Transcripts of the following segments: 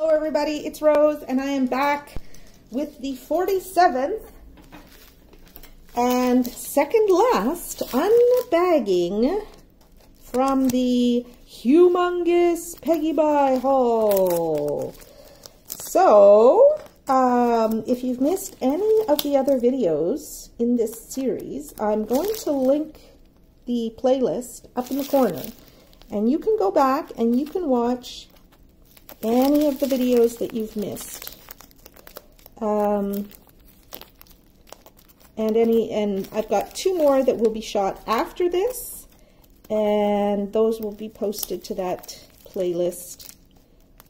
Hello everybody, it's Rose and I am back with the 47th and second last unbagging from the humongous Peggy Buy haul. So, um, if you've missed any of the other videos in this series, I'm going to link the playlist up in the corner and you can go back and you can watch any of the videos that you've missed. Um, and any, and I've got two more that will be shot after this, and those will be posted to that playlist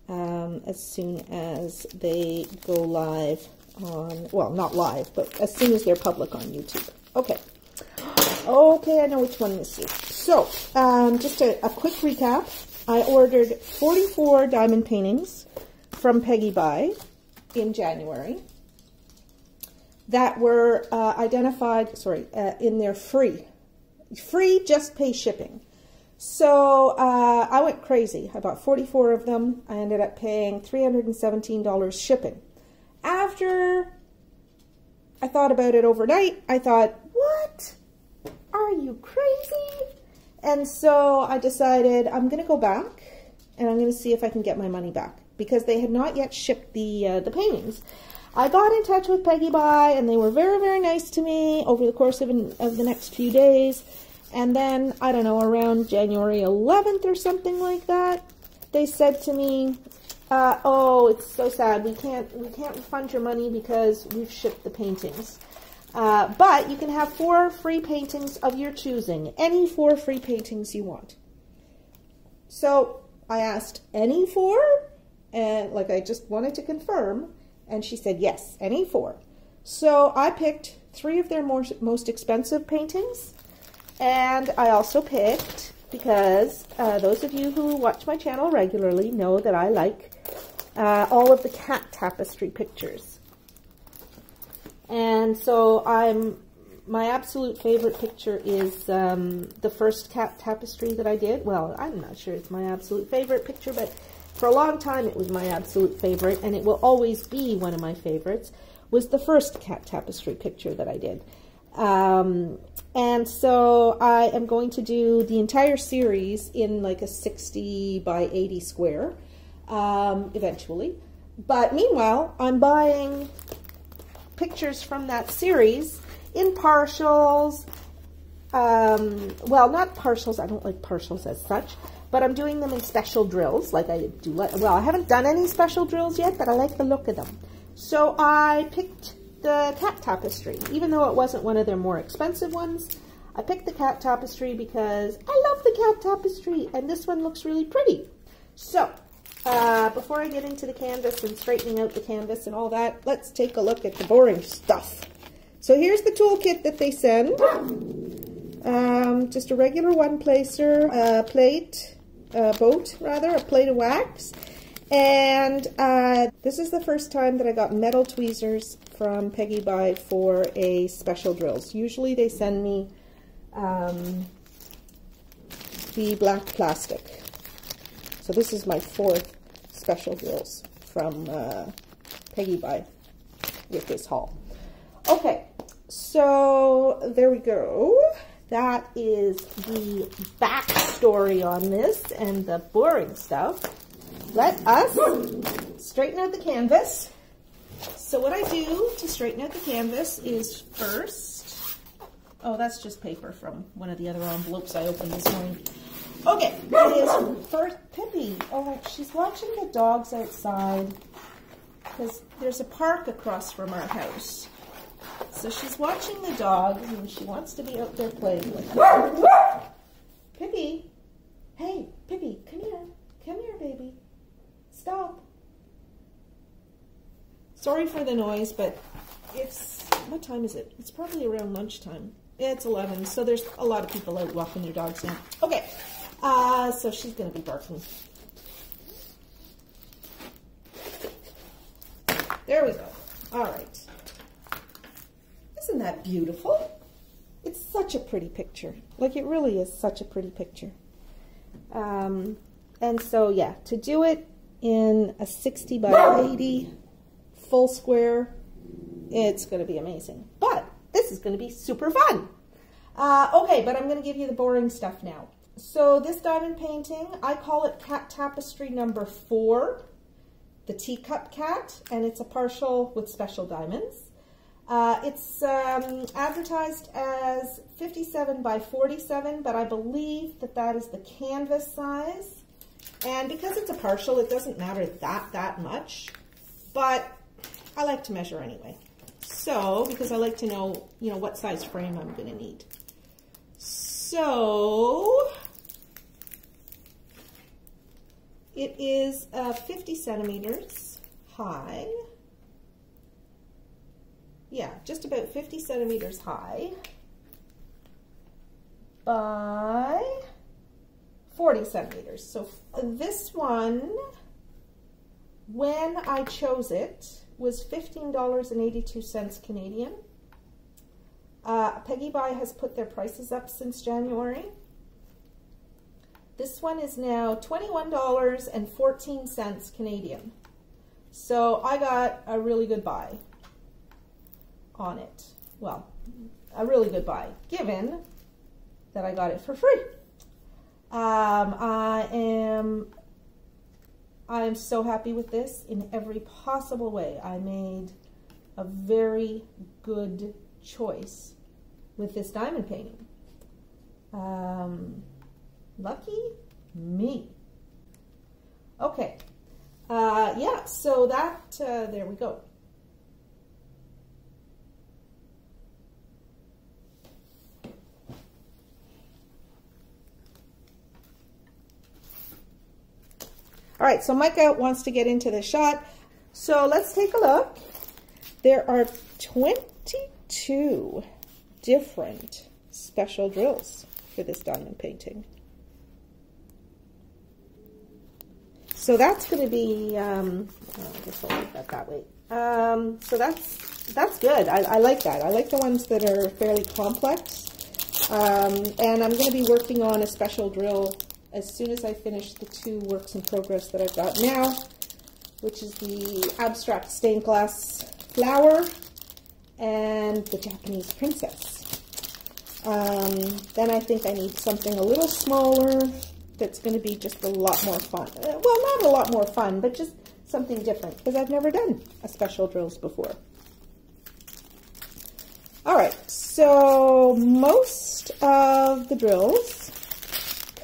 um, as soon as they go live on, well, not live, but as soon as they're public on YouTube. Okay. Okay, I know which one this is. So, um, just a, a quick recap. I ordered 44 diamond paintings from Peggy Buy in January that were uh, identified, sorry, uh, in their free. Free, just pay shipping. So uh, I went crazy. I bought 44 of them. I ended up paying $317 shipping. After I thought about it overnight, I thought, what? Are you crazy? And so I decided I'm going to go back and I'm going to see if I can get my money back because they had not yet shipped the uh, the paintings. I got in touch with Peggy Buy and they were very, very nice to me over the course of, an, of the next few days. And then, I don't know, around January 11th or something like that, they said to me, uh, oh, it's so sad. We can't, we can't refund your money because we've shipped the paintings. Uh, but you can have four free paintings of your choosing, any four free paintings you want. So I asked, any four? And like I just wanted to confirm, and she said, yes, any four. So I picked three of their more, most expensive paintings, and I also picked, because uh, those of you who watch my channel regularly know that I like uh, all of the cat tapestry pictures. And so I'm, my absolute favorite picture is um, the first cat tapestry that I did. Well, I'm not sure it's my absolute favorite picture, but for a long time it was my absolute favorite, and it will always be one of my favorites, was the first cat tapestry picture that I did. Um, and so I am going to do the entire series in like a 60 by 80 square um, eventually. But meanwhile, I'm buying pictures from that series in partials. Um, well, not partials. I don't like partials as such, but I'm doing them in special drills like I do. Well, I haven't done any special drills yet, but I like the look of them. So I picked the cat tapestry, even though it wasn't one of their more expensive ones. I picked the cat tapestry because I love the cat tapestry, and this one looks really pretty. So uh, before I get into the canvas and straightening out the canvas and all that, let's take a look at the boring stuff. So here's the toolkit that they send. Um, just a regular one-placer uh, plate, uh, boat rather, a plate of wax. And uh, this is the first time that I got metal tweezers from Peggy Buy for a special drills. Usually they send me um, the black plastic. So this is my fourth special drills from uh, Peggy Buy with this haul. Okay, so there we go. That is the backstory on this and the boring stuff. Let us straighten out the canvas. So what I do to straighten out the canvas is first, oh, that's just paper from one of the other envelopes I opened this morning. Okay, it is first Pippi. Oh, she's watching the dogs outside because there's a park across from our house. So she's watching the dogs and she wants to be out there playing with them. Pippi, hey, Pippi, come here. Come here, baby. Stop. Sorry for the noise, but it's, what time is it? It's probably around lunchtime. It's 11, so there's a lot of people out walking their dogs now. Okay, uh, so she's going to be barking. There we go. All right. Isn't that beautiful? It's such a pretty picture. Like, it really is such a pretty picture. Um, and so, yeah, to do it, in a 60 by 80 full square, it's going to be amazing. But this is going to be super fun. Uh, okay, but I'm going to give you the boring stuff now. So this diamond painting, I call it cat tapestry number four, the teacup cat, and it's a partial with special diamonds. Uh, it's um, advertised as 57 by 47, but I believe that that is the canvas size. And because it's a partial, it doesn't matter that, that much, but I like to measure anyway. So, because I like to know, you know, what size frame I'm going to need. So, it is uh, 50 centimeters high. Yeah, just about 50 centimeters high by 40 centimeters. So this one, when I chose it, was $15.82 Canadian. Uh, Peggy Buy has put their prices up since January. This one is now $21.14 Canadian. So I got a really good buy on it. Well, a really good buy, given that I got it for free. Um, I am I am so happy with this in every possible way. I made a very good choice with this diamond painting. Um, lucky me. Okay. Uh, yeah, so that, uh, there we go. All right, so Micah wants to get into the shot. So let's take a look. There are 22 different special drills for this diamond painting. So that's going to be, um, oh, I guess I'll leave that that way. Um, so that's, that's good. I, I, like that. I like the ones that are fairly complex. Um, and I'm going to be working on a special drill as soon as I finish the two works in progress that I've got now, which is the abstract stained glass flower and the Japanese princess. Um, then I think I need something a little smaller that's going to be just a lot more fun. Uh, well, not a lot more fun, but just something different because I've never done a special drills before. All right, so most of the drills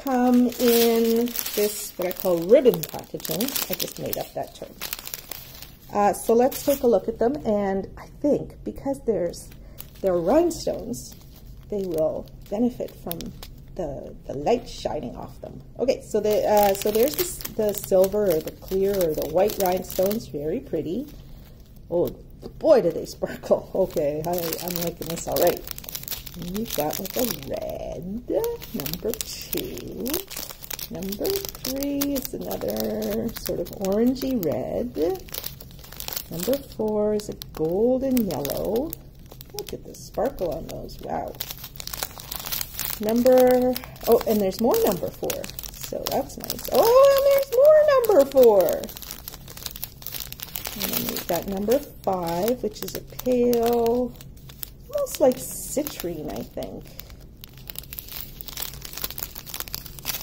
come in this, what I call ribbon packaging. I just made up that term. Uh, so let's take a look at them. And I think because there's they're rhinestones, they will benefit from the, the light shining off them. Okay, so the uh, so there's this, the silver or the clear or the white rhinestones, very pretty. Oh boy, do they sparkle. Okay, I, I'm liking this all right. We've got like a red, number two. Number three is another sort of orangey red. Number four is a golden yellow. Look at the sparkle on those, wow. Number, oh, and there's more number four, so that's nice. Oh, and there's more number four. And then we've got number five, which is a pale almost like citrine, I think.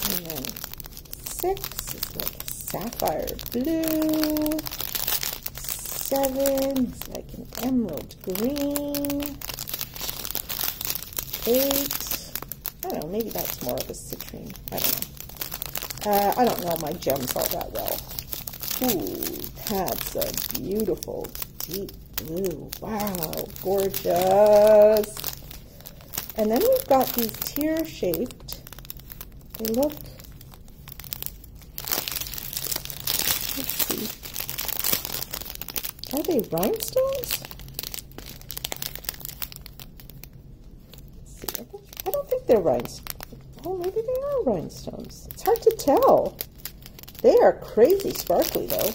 And then six is like sapphire blue. Seven is like an emerald green. Eight, I don't know, maybe that's more of a citrine. I don't know. Uh, I don't know my gems all that well. Ooh, that's a beautiful deep blue. Wow, gorgeous. And then we've got these tear-shaped. They look, let's see. Are they rhinestones? Let's see. I don't think they're rhinestones. Oh, maybe they are rhinestones. It's hard to tell. They are crazy sparkly, though.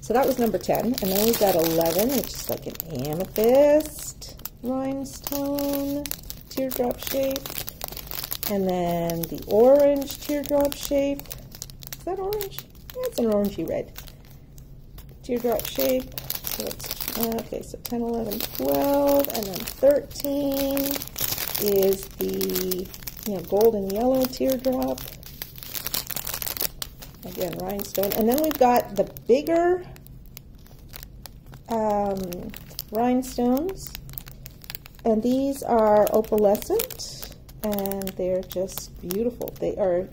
So that was number 10. And then we've got 11, which is like an amethyst rhinestone teardrop shape. And then the orange teardrop shape. Is that orange? That's an orangey red. Teardrop shape. So it's, okay, so 10, 11, 12, and then 13 is the you know, golden yellow teardrop. Again, rhinestone. And then we've got the bigger um, rhinestones. And these are opalescent, and they're just beautiful. They are,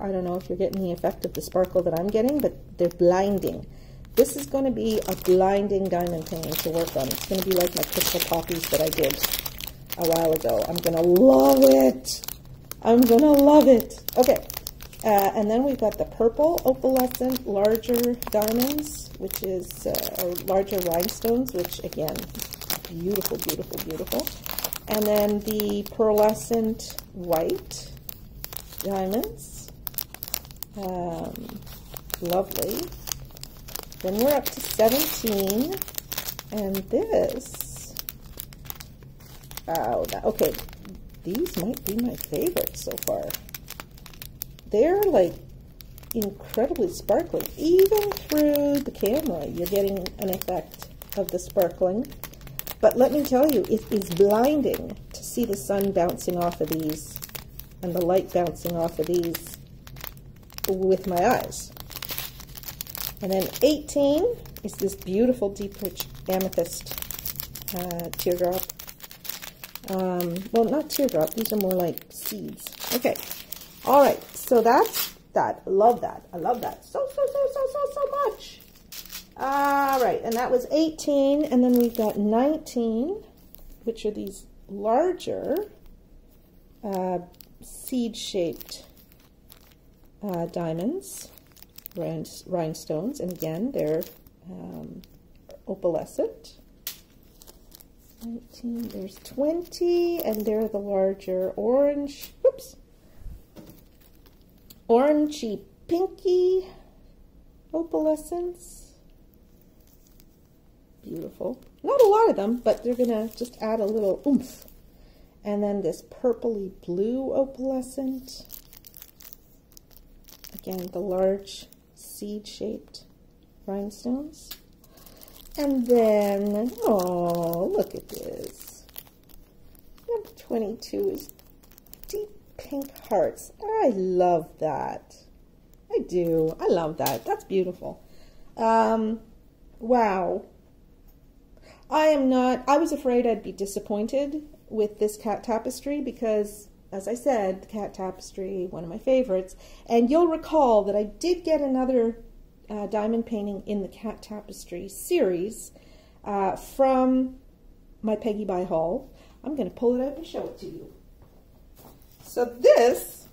I don't know if you're getting the effect of the sparkle that I'm getting, but they're blinding. This is going to be a blinding diamond painting to work on. It's going to be like my crystal poppies that I did a while ago. I'm going to love it. I'm going to love it. Okay, uh, and then we've got the purple opalescent larger diamonds, which is uh, larger rhinestones, which again, beautiful, beautiful, beautiful. And then the pearlescent white diamonds. Um, lovely. Then we're up to 17. And this, that, okay, these might be my favorites so far they're like incredibly sparkling. Even through the camera, you're getting an effect of the sparkling. But let me tell you, it is blinding to see the sun bouncing off of these and the light bouncing off of these with my eyes. And then 18 is this beautiful deep rich amethyst uh, teardrop. Um, well, not teardrop, these are more like seeds. Okay, all right, so that's that. Love that. I love that so, so, so, so, so, so much. All right, and that was 18, and then we've got 19, which are these larger uh, seed-shaped uh, diamonds, rhinestones, and again, they're um, opalescent. 19, there's 20, and they're the larger orange, whoops, orangey pinky opalescence. Beautiful. Not a lot of them, but they're going to just add a little oomph. And then this purpley blue opalescent. Again, the large seed-shaped rhinestones. And then, oh, look at this. Number 22 is deep pink hearts. I love that. I do. I love that. That's beautiful. Um, wow. I am not, I was afraid I'd be disappointed with this cat tapestry because, as I said, the cat tapestry, one of my favorites. And you'll recall that I did get another uh, diamond painting in the cat tapestry series uh, from my Peggy Buy haul. I'm going to pull it out and show it to you. So this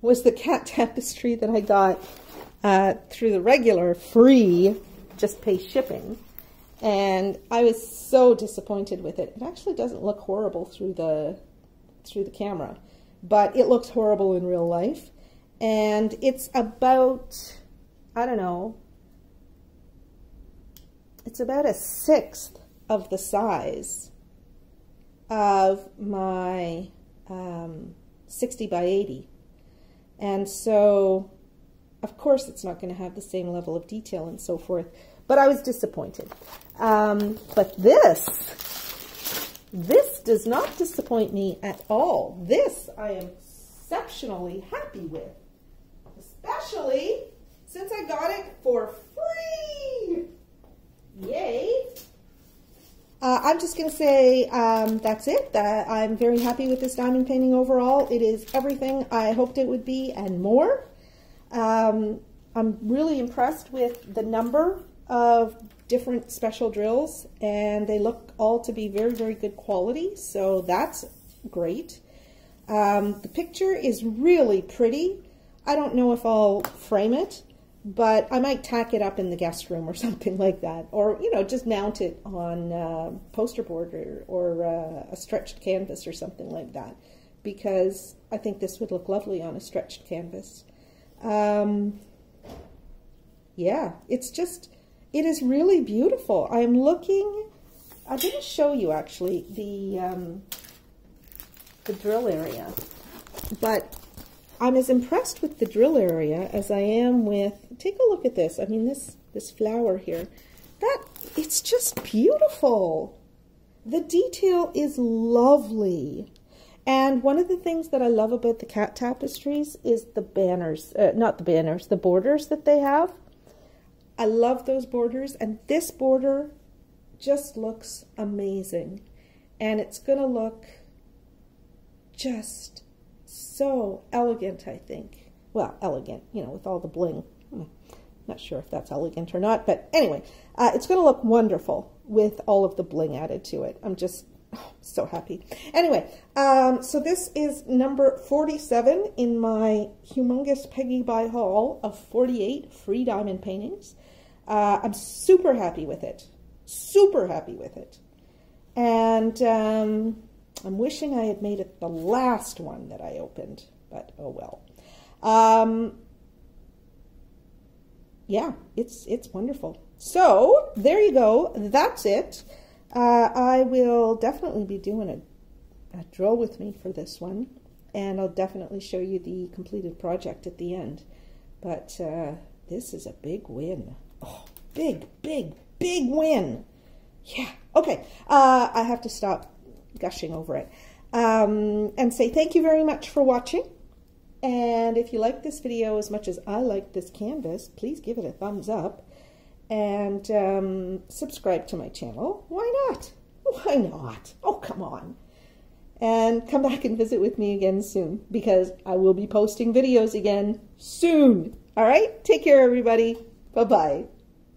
was the cat tapestry that I got uh, through the regular free, just pay shipping. And I was so disappointed with it. It actually doesn't look horrible through the through the camera, but it looks horrible in real life. And it's about, I don't know, it's about a sixth of the size of my um, 60 by 80. And so, of course, it's not going to have the same level of detail and so forth. But I was disappointed. Um, but this, this does not disappoint me at all. This I am exceptionally happy with. Especially since I got it for free. Yay. Uh, I'm just going to say um, that's it. That I'm very happy with this diamond painting overall. It is everything I hoped it would be and more. Um, I'm really impressed with the number of different special drills and they look all to be very, very good quality. So that's great. Um, the picture is really pretty. I don't know if I'll frame it but I might tack it up in the guest room or something like that, or you know, just mount it on a poster board or, or uh, a stretched canvas or something like that, because I think this would look lovely on a stretched canvas. Um, yeah, it's just, it is really beautiful. I'm looking, I didn't show you actually the um, the drill area, but I'm as impressed with the drill area as I am with, take a look at this. I mean, this, this flower here, that, it's just beautiful. The detail is lovely. And one of the things that I love about the cat tapestries is the banners, uh, not the banners, the borders that they have. I love those borders, and this border just looks amazing. And it's going to look just so elegant, I think. Well, elegant, you know, with all the bling. Hmm, not sure if that's elegant or not, but anyway, uh, it's going to look wonderful with all of the bling added to it. I'm just oh, so happy. Anyway, um, so this is number 47 in my humongous Peggy Buy haul of 48 free diamond paintings. Uh, I'm super happy with it. Super happy with it. And um, I'm wishing I had made it the last one that I opened, but oh well. Um, yeah, it's it's wonderful. So there you go. That's it. Uh, I will definitely be doing a, a drill with me for this one, and I'll definitely show you the completed project at the end. But uh, this is a big win. Oh, big, big, big win. Yeah. Okay. Uh, I have to stop gushing over it. Um, and say thank you very much for watching. And if you like this video as much as I like this canvas, please give it a thumbs up and um, subscribe to my channel. Why not? Why not? Oh, come on. And come back and visit with me again soon because I will be posting videos again soon. All right? Take care, everybody. Bye-bye.